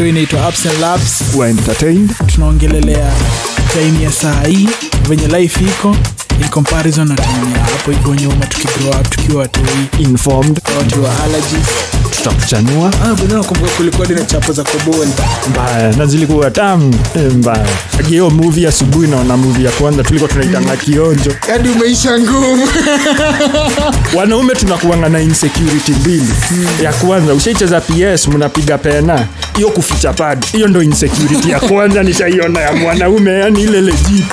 show inaitwa ups and laps We're entertained. Tunaongelelea time ya saa hii venye life iko in comparison na time ya hapo iko nyuma tukigrow up tukiwa watoi informed. Watu wa allergies tutakuchanua ah, mbaya na zilikuwa tamu eh, mbaya. Hiyo muvi asubuhi naona muvi ya kwanza tulikuwa tunaitanga kionjo. Hadi umeisha ngumu. Wanaume tunakuanga na insecurity mbili. Ya kwanza ushaicheza ps mnapiga pena. Hiyo kuficha pad hiyo ndo insecurity ya kwanza nishaiona ya mwanaume yani ile legit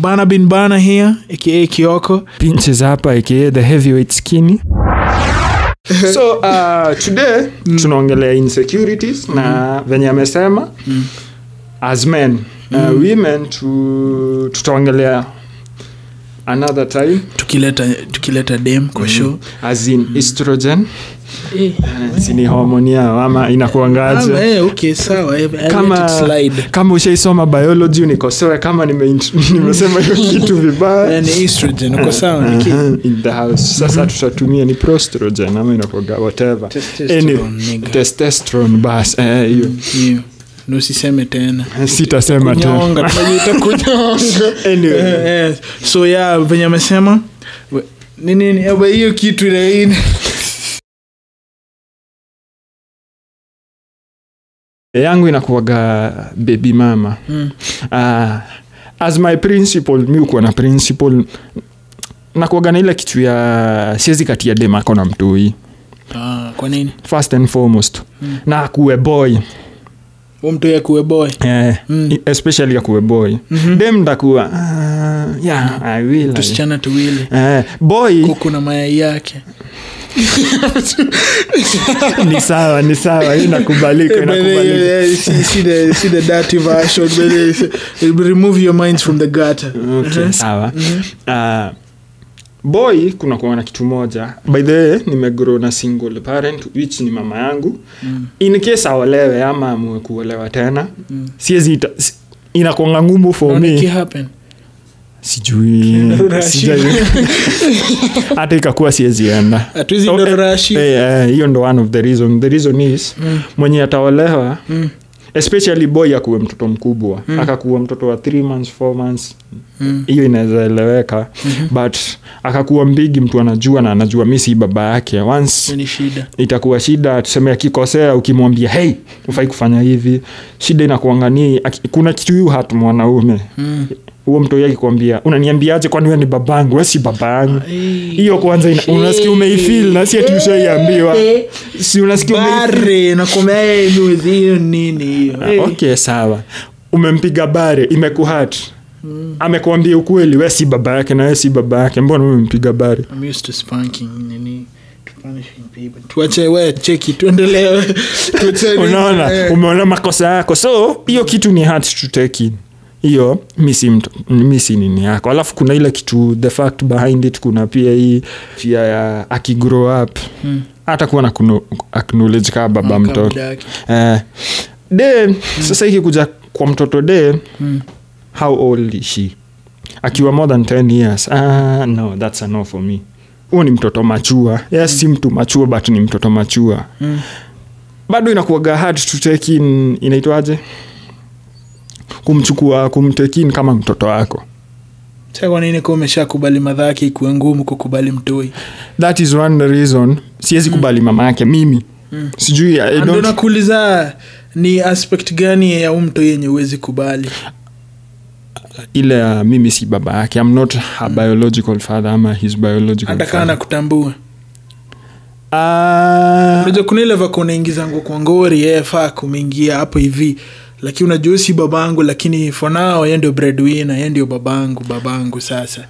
bana bin bana here aka kioko pinches hapa aka the heavyweight skinny so uh, today mm. tunaongelea insecurities mm. na venye amesema mm. as men uh, women tu, tutaongelea another time tukileta tukileta dem kwa mm. show as in mm. estrogen eh. sini homoni yao ama inakuangaje? Ah, eh, okay sawa eh, kama, kama ushaisoma biology unikosoe kama nime- nimesema hiyo kitu vibaya. Eh, ni estrogen uko sawa Niki- Uh-huh, in the house. Sasa tutatumia ni prostrogen ama inakuaga whatever. Testosterone, testosterone bas eh, hiyo. Hiyo. Usiseme tena. Sitasema kunyonga tena tunajiita kunyonga. Anyway. Eh, eh. so ya venye amesema nini? Hiyo kitu inaini yangu inakuaga bebi mama Mm. uh, as my principal mi ukuwa na principal nakuaga na ile kitu ya siezi kati ya dem ako na mtoi ah, kwa nini first and foremost mm. na akuwe boy mtu yakuwe boy yeah. Mm. especially akuwe boy mm-hmm. dem ndakuwa uh, yeah, I will, I- tusichana tuwili eh, boy kuna na mayai yake ni sawa ni sawa hii inakubalika inakubalika see the see the dirty version remove your minds from the gutter okay, Mhm. sawa uh, boy kuna kuwa na kitu moja by the way nimegrow na single parent which ni mama yangu Mm. in case aolewe ama amue kuolewa tena Mm. siezi inakuanga ngumu for no, me. Sijui Rashi. sijai- hata ikakuwa siezi enda Hatuwezi Okay. ndo rashi. Eh, eh, hiyo ndo one of the reason the reason is Mm. mwenye ataolewa Mm. especially boy akuwe mtoto mkubwa Mm. akakuwa mtoto wa three months four months hiyo Mm. hiyo inaweza eleweka Mhm. but akakuwa mbigi mtu anajua na anajua mi si baba yake once shida itakuwa shida tuseme akikosea ukimwambia hei ufai kufanya hivi shida inakuangani kuna kitu yu hatu mwanaume Mm. Huo mtu akikwambia unaniambiaje kwani ni babangu? We si babangu? Hiyo kwanza unasikia umeifil na si ati ushaiambiwa si unasikia Ah, Eh. okay sawa. Umempiga bare imekuhat Mm. amekuambia ukweli we si baba yake na we si baba yake. Mbona umempiga bare? I'm used to spanking nini? To punishing people tuache we cheki tuendelee unaona? eh. umeona makosa yako. So hiyo kitu ni hard to take in hiyo mi si mtu- mi si nini yako. Alafu kuna ile kitu the fact behind it kuna pia hii pia ya akigrow up. Hmm. hata kuwa na acknowledge kaa baba Kama mtoto. eh, de hmm. sasa ikikuja kwa mtoto de Hmm. how old is she? Akiwa more than 10 years. Ah, no that's a no for me. Huo ni mtoto machua. Yes si mtu machua but ni mtoto machua. Hmm. bado inakuaga hard to take in inaitwaje kumchukua kumtekin kama mtoto wako. Kwa nini umeshakubali ikuwe ngumu kukubali mtoi? That is one reason. Siwezi kubali mama yake mimi. Mm. sijui ndo nakuuliza ni aspect gani ya umto yenye uwezi kubali? Ile uh, mimi si baba yake. I'm not her biological father ama his biological Ah, kuna ile vako unaingiza ngo kwa ngori kumeingia hapo hivi lakini unajua si babangu lakini for now ye ndio breadwinner ye ndio babangu babangu sasa.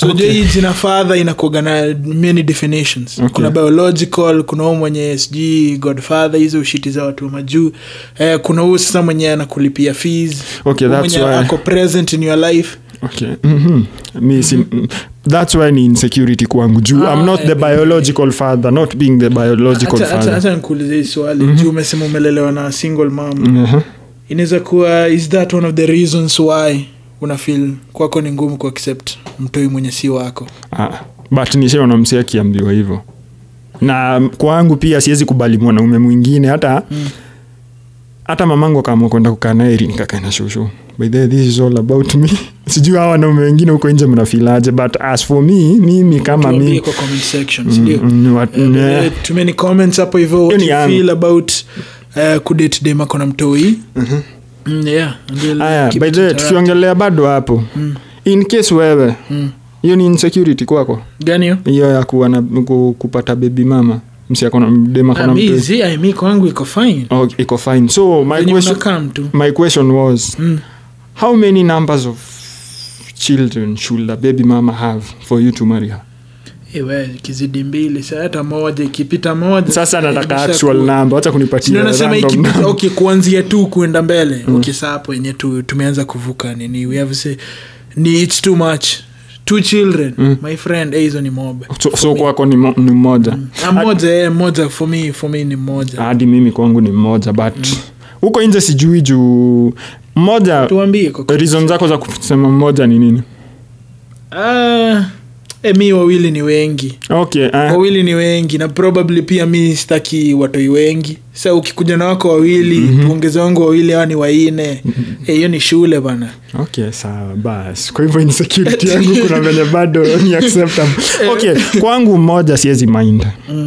So okay. hii jina fadha inakuaga na many definitions. Okay. kuna biological kuna huu mwenye sijui godfather hizo ushiti za watu wa majuu. Eh, kuna huu sasa mwenye anakulipia fees. Okay, mwenye why- ako present in your life okay. mm-hmm. mi si, mm, that's why ni insecurity kwangu. Juu Ah, i'm not the eh, biological father not being the biological swali. Mm-hmm. juu umesema umelelewa na single mom. -hmm. inaweza kuwa is that one of the reasons why unafil kwako ni ngumu kuaccept mtoi mwenye si wako? Ah, but nishaona msi akiambiwa hivyo. Na kwangu pia siwezi kubali mwanaume mwingine. Hata hata mamangu akaamua kwenda kukaa naye ili nikakaa na shushu. By the way, this is all about me. Sijui hawa wanaume wengine huko nje mnafilaje but as for me mimi kama mi mm, what- Eh, eh, too many comments hapo hivyo what you feel about uh, kudate dem ako na mtoi Mm, yeah, Aya, by the way, tukiongelea bado hapo. In case wewe Mm. hiyo ni insecurity kwako? Gani hiyo? Hiyo ya kuwa na ku, kupata baby mama msi akona dem akona mi mtoi zi- iko fine oh, iko fine so my Venye question, tu my question was Mm. how many numbers of children should a baby mama have for you to marry her kizidi mbili sa hata moja ikipita moja sasa nataka actual number wacha Ndio kunipatia nasema random ikipita number. okay kuanzia tu kuenda mbele mm. ukisapo okay, yenye tu, tumeanza kuvuka nini we have say ni it's too much two children. My friend eh, hizo ni mob. So, so kwako ni, mo- ni mmoja? Moja eh, for me for me ni hadi mimi kwangu ni mmoja but huko nje sijui juu mmoja tuambie reason zako za kusema mmoja ni nini? Ah eh, mi wawili ni wengi. Okay uh, wawili ni wengi na probably pia mi sitaki watoi wengi. Sa ukikuja na wako wawili mm-hmm. tuongeze wangu wawili awa ni waine. Hiyo hiyo ni shule bana. Okay sawa bas. Kwa hivyo insecurity yangu kuna venye bado ni acceptable. Okay kwangu mmoja siwezi mind.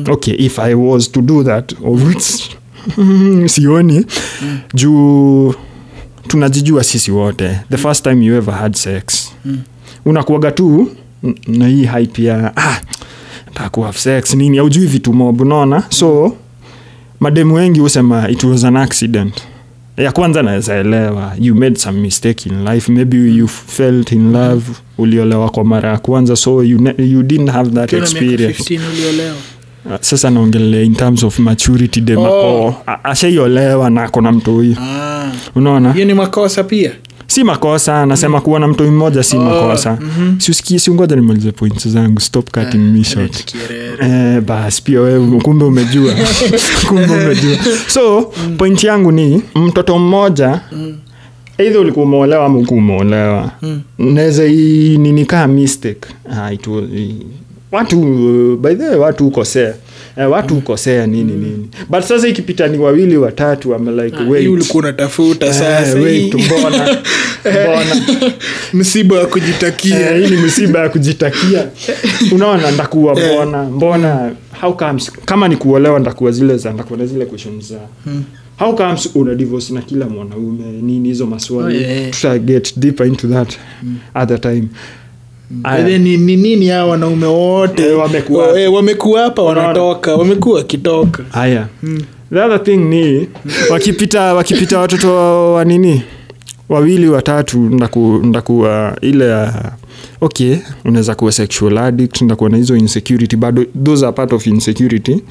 Okay if i was to do that of which sioni. Juu tunajijua sisi wote. The first time you ever had sex mm. unakuaga tu na hii hype ya ah, taku have sex nini aujui vitu mob unaona? So mademu wengi husema it was an accident. Ya kwanza naweza elewa you made some mistake in life maybe you felt in love uliolewa kwa mara ya kwanza so you, ne- you didn't have that experience. Uh, sasa naongelea in terms of maturity demako Oh. Ashaiolewa na mtu huyo Ah, unaona? Hiyo ni makosa pia si makosa nasema kuwa na mtu mmoja si Oh, makosa. mhm. siusikii siungoja nimalize points zangu stop cutting me short. Eh, bas pia wewe kumbe umejua. Kumbe umejua. So mm. point yangu ni mtoto mmoja eidha ulikuwa umeolewa ama ukuwa umeolewa. Mm. naweza hii nini kaa mistake? Ah, it was, watu uh, by the way watu ukosea eh, watu ukosea nini nini. But sasa ikipita ni wawili watatu like Ah, Eh, sasa wait, hii- mbona mbona. Msiba wa kujitakia. Eh, hii ni msiba ya kujitakia. Unaona ndakuwa mbona mbona how comes kama ni kuolewa ndakuwa zile za ndakuwa na zile questions za how comes una divorce na kila mwanaume nini hizo maswali. Oh, yeah. tuta get deeper into that other time ni ni nini hao wanaume wote? Eh, wamekuwa- eh, hapa Unaona? wanatoka wamekuwa wakitoka. Haya the other thing ni wakipita wakipita watoto wa, wa nini? Wawili watatu ndaku, ndakuwa ile uh, okay unaweza kuwa sexual addict ndakuwa na hizo insecurity bado those are part of insecurity.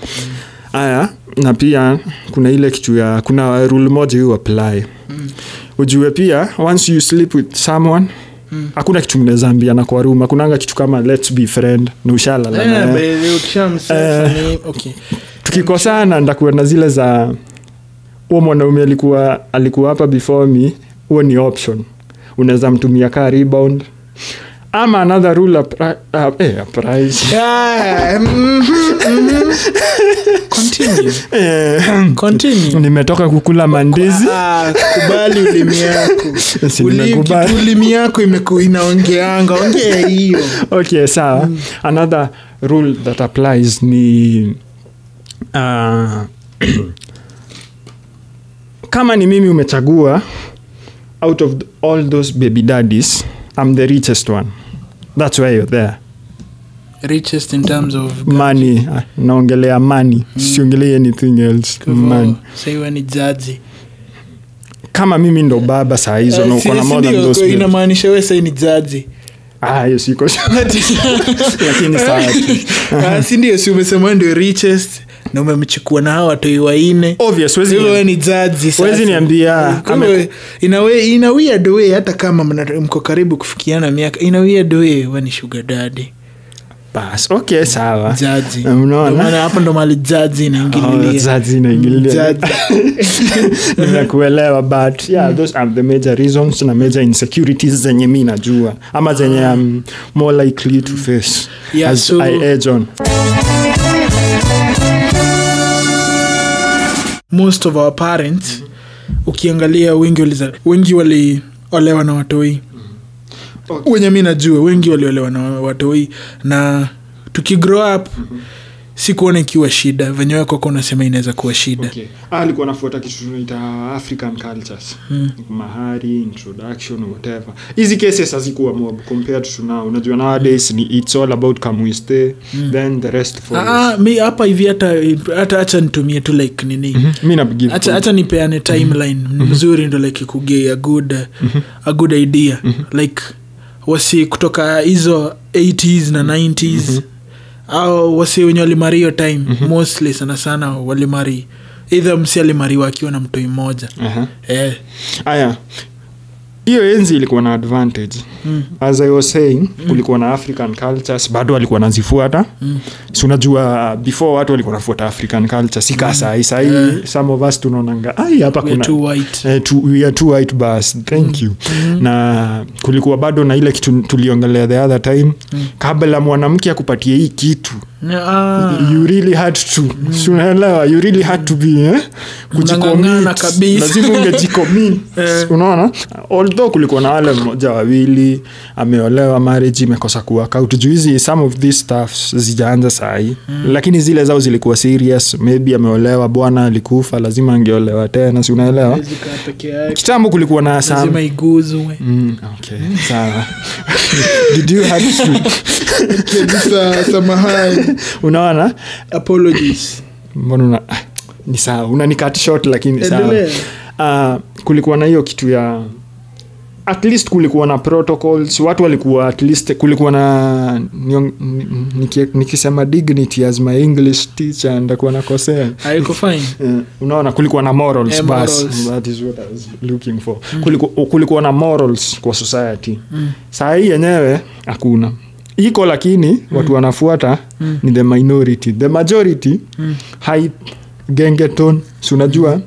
Haya na pia kuna ile kitu ya kuna rule moja hiyo apply. Ujue pia once you sleep with someone hakuna kitu mnawezaambiana kwa room hakunanga kitu kama let's be friend. Na ushalala Eh, ni- okay. tukikosana ndakuwa na zile za huo mwanaume alikuwa alikuwa hapa before me huo ni option. Unaweza mtumia kaa rebound ama another rule appri- uh, eh, applies. Ah, mhm, mhm. Continue. Eh, Continue. nimetoka kukula mandizi Ah, kubali ulimi yako Si Ulimi- yako imeku- inaongeanga ongea hiyo okay sawa Mm. another rule that applies ni uh, kama ni mimi umechagua out of all those baby daddies i'm the richest one. That's why you're there. Richest in terms of money. Ah, naongelea money. Siongelei anything else. Money. Say when it's jaji. Kama mimi ndo baba saa hizo na uko na more than those babies. inamaanisha we sasa ni jaji. Ah hiyo siko lakini sawa. Ah, si ndio si umesema ndio richest na umemchukua na hawa watoi waine. Ni- jaji niambia, ina weird way hata kama mko karibu kufikiana miaka ina weird way we ni sugar daddy. Bas okay sawa. Jaji Unaona? Ndio ndo mali jaji Oh, but yeah those are the major reasons na major insecurities zenye mi najua ama zenye um, more likely to face Yeah, as so- I age on most of our parents ukiangalia wengi waliza, wengi waliolewa na watoi. Okay. wenye mi najua wengi waliolewa na watoi. Na tukigrow up si kuona ikiwa shida. Venye wekoko unasema inaweza kuwa shida. Okay. ah, alikuwa nafuata kitu tunaita african cultures. Hmm. mahari introduction whatever. Hizi cases hazikuwa mob. Compared to now. Unajua nowadays ni it's all about kamuiste hmm. then the rest follows. Ah, mi hapa hivi hata hata hacha nitumie tu like nini? Mi napigia acha, hacha nipeane timeline. Mm-hmm. mzuri ndo like kuge a good mm-hmm. a good idea. Mm-hmm. like wasi kutoka hizo 80s na 90s au wasi wenye walimari hiyo time mostly sana sana walimari idha msi alimariwa akiwa na mtoi mmoja uh-huh. eh. aya hiyo enzi ilikuwa na advantage Mm. as i was saying mm. kulikuwa na african cultures bado walikuwa nazifuata Mm. si unajua before watu walikuwa nafuata african culture si kaa sahii sahii yeah. some of us tunaonanga ai hapa kuna too white Eh, too, we are too white bus thank mm. you mm. na kulikuwa bado na ile kitu tuliongelea the other time mm. kabla mwanamke akupatie hii kitu Ah. you really had to Si unaelewa you really had to be eh? Lazima Eh. unaona although kulikuwa na wale mmoja wawili ameolewa marriage imekosa kuworkout juu hizi some of these stuff zijaanza sahii lakini zile zao zilikuwa serious. Maybe ameolewa bwana alikufa lazima angeolewa tena si unaelewa? Kitambo kulikuwa na Mm, okay, sawa. Did you have samahani. Unaona? Apologies. Mbona una ni sawa. Unanikat short lakini sawa. Uh, kulikuwa na hiyo kitu ya at least kulikuwa na protocols. Watu walikuwa at least kulikuwa na nikisema dignity as my english teacher ndakuwa nakosea. Haiko fine. Eh, unaona kulikuwa na morals hey, bas. morals. that is what I was looking for. Mm. kulikuwa, kulikuwa na morals kwa society. Mm. saa hii yenyewe hakuna. Iko lakini mm. watu wanafuata mm. ni the minority. The majority mm. high gengeton si unajua?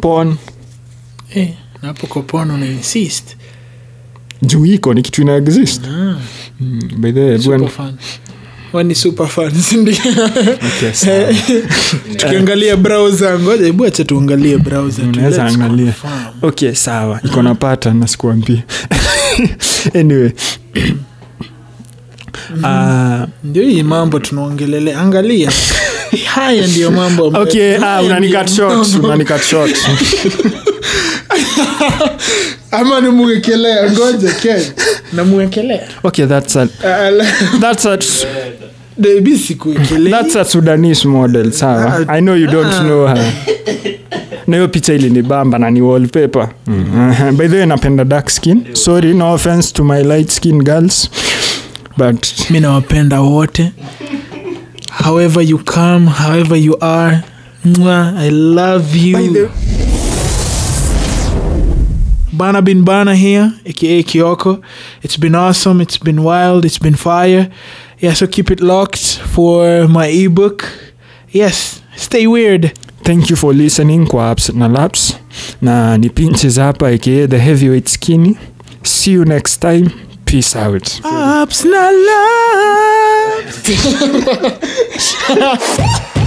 Pon hey, napokopon una na insist juu iko ni kitu ina exist. Ah, mm, by the way, wani tukiangalia ngoja hebu acha tuangalie angalia. okay sawa. Iko na pata na sikuambia anyway. Uh, ndio hii mambo tunaongelele angalia. Haya ndiyo mambo okay uh, haya unanikat ama nimwekelea ngoja ken. Namwekelea okay that's a that's a debi sikuekelea that's a sudanese model sawa? I know you don't know her. Na hiyo picha ili ni bamba na ni wallpaper. Mm. by the way napenda dark skin. Sorry no offense to my light skin girls but mi nawapenda wote. However you come however you are Mwah, i love you. By the- Bana bin Bana here, aka Kyoko. It's been awesome, it's been wild, it's been fire. Yeah, so keep it locked for my ebook. Yes, stay weird. thank you for listening kwa apps na laps na ni pinches hapa aka the heavyweight skinny see you next time peace out Ups na love.